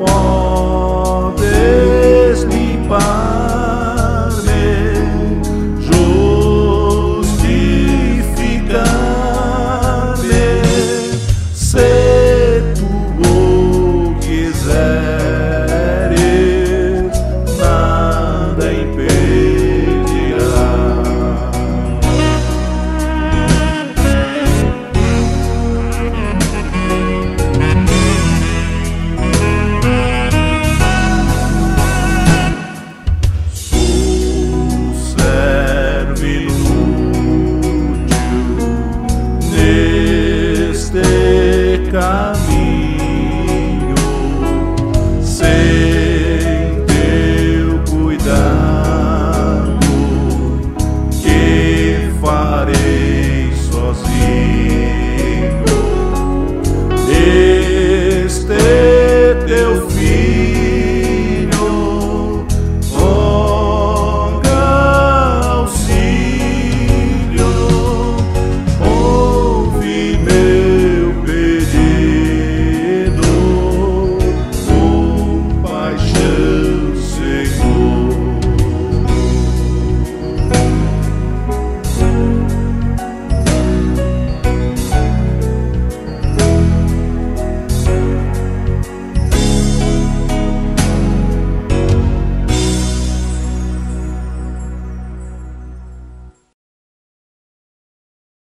Whoa. Caminho. Sei